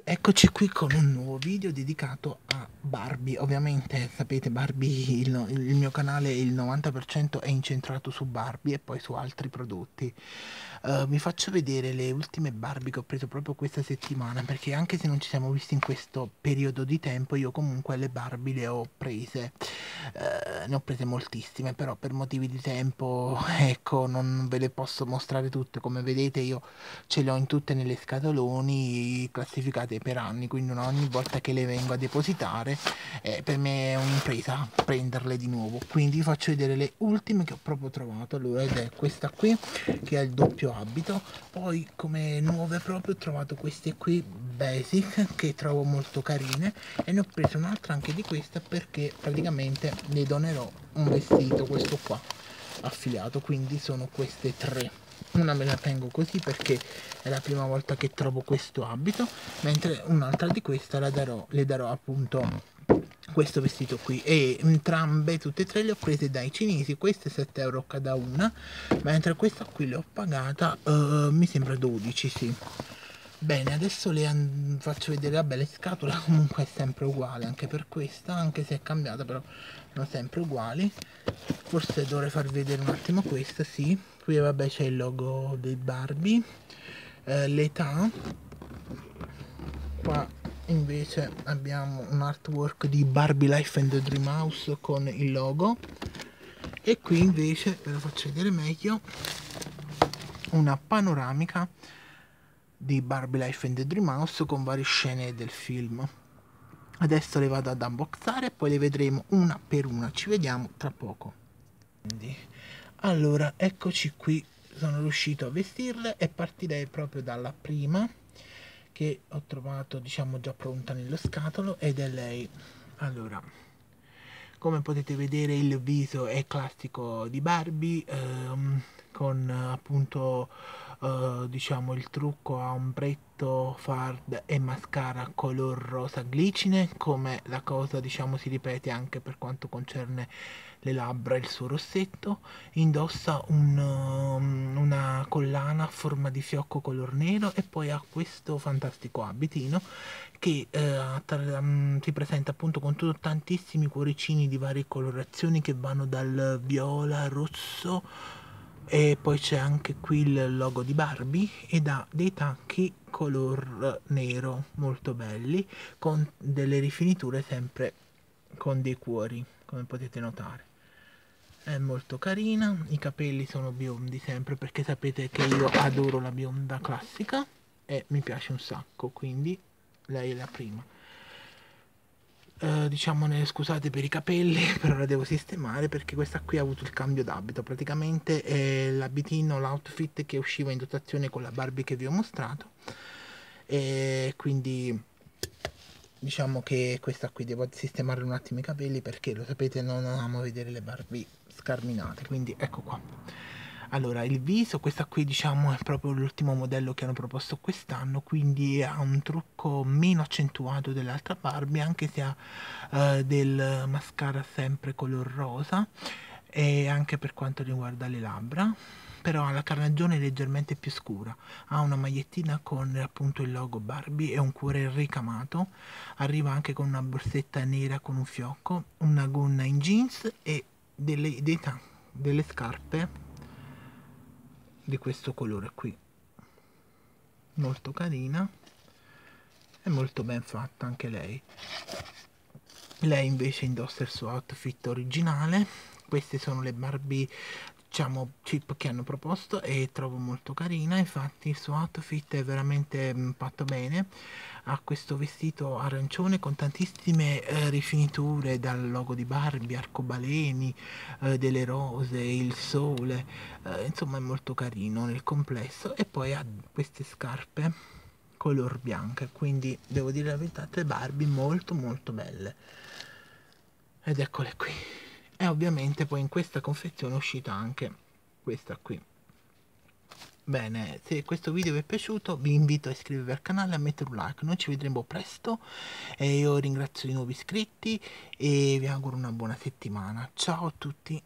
Eccoci qui con un nuovo video dedicato a Barbie, ovviamente sapete Barbie, il, il mio canale il 90% è incentrato su Barbie e poi su altri prodotti. Uh, vi faccio vedere le ultime Barbie che ho preso proprio questa settimana perché anche se non ci siamo visti in questo periodo di tempo io comunque le Barbie le ho prese, uh, ne ho prese moltissime però per motivi di tempo ecco non ve le posso mostrare tutte come vedete io ce le ho in tutte nelle scatoloni classificate per anni quindi ogni volta che le vengo a depositare eh, per me è un'impresa prenderle di nuovo. Quindi vi faccio vedere le ultime che ho proprio trovato. Allora ed è questa qui che è il doppio abito. Poi come nuove proprio ho trovato queste qui basic che trovo molto carine. E ne ho preso un'altra anche di questa perché praticamente le donerò un vestito questo qua affiliato. Quindi sono queste tre una me la tengo così perché è la prima volta che trovo questo abito mentre un'altra di questa la darò, le darò appunto questo vestito qui. E entrambe tutte e tre le ho prese dai cinesi queste 7 euro cada una mentre questa qui l'ho pagata uh, mi sembra 12 sì bene adesso le faccio vedere vabbè le scatole comunque è sempre uguale anche per questa anche se è cambiata però sono sempre uguali. Forse dovrei farvi vedere un attimo questa sì. Qui vabbè c'è il logo dei Barbie eh, l'età. Qua invece abbiamo un artwork di Barbie Life and the Dream House con il logo. E qui invece ve lo faccio vedere meglio una panoramica di Barbie Life and the Dream House con varie scene del film. Adesso le vado ad unboxare e poi le vedremo una per una. Ci vediamo tra poco. Allora eccoci qui. Sono riuscito a vestirle e partirei proprio dalla prima che ho trovato diciamo già pronta nello scatolo ed è lei. Allora come potete vedere il viso è classico di Barbie ehm, con appunto eh, diciamo il trucco a ombretto fard e mascara color rosa glicine come la cosa diciamo si ripete anche per quanto concerne le labbra e il suo rossetto. Indossa un, um, una collana a forma di fiocco color nero e poi ha questo fantastico abitino che eh, tra, um, si presenta appunto con tantissimi cuoricini di varie colorazioni che vanno dal viola rosso e poi c'è anche qui il logo di Barbie ed ha dei tacchi color nero molto belli con delle rifiniture sempre con dei cuori come potete notare. È molto carina i capelli sono biondi sempre perché sapete che io adoro la bionda classica e mi piace un sacco quindi lei è la prima diciamo scusate per i capelli però la devo sistemare perché questa qui ha avuto il cambio d'abito. Praticamente è l'abitino l'outfit che usciva in dotazione con la Barbie che vi ho mostrato. E quindi diciamo che questa qui devo sistemare un attimo i capelli perché lo sapete non amo vedere le Barbie scarminate. Quindi ecco qua allora il viso questa qui diciamo è proprio l'ultimo modello che hanno proposto quest'anno quindi ha un trucco meno accentuato dell'altra Barbie anche se ha uh, del mascara sempre color rosa e anche per quanto riguarda le labbra però ha la carnagione leggermente più scura. Ha una magliettina con appunto il logo Barbie e un cuore ricamato. Arriva anche con una borsetta nera con un fiocco una gonna in jeans e delle, dei, delle scarpe di questo colore qui. Molto carina e molto ben fatta anche lei. Lei invece indossa il suo outfit originale. Queste sono le Barbie diciamo chip che hanno proposto e trovo molto carina infatti il suo outfit è veramente mm, fatto bene ha questo vestito arancione con tantissime eh, rifiniture dal logo di Barbie, arcobaleni, eh, delle rose, il sole, eh, insomma è molto carino nel complesso e poi ha queste scarpe color bianca, quindi devo dire la verità, tre Barbie molto molto belle. Ed eccole qui. E ovviamente poi in questa confezione è uscita anche questa qui. Bene, se questo video vi è piaciuto vi invito a iscrivervi al canale a mettere un like. Noi ci vedremo presto e io ringrazio i nuovi iscritti e vi auguro una buona settimana. Ciao a tutti!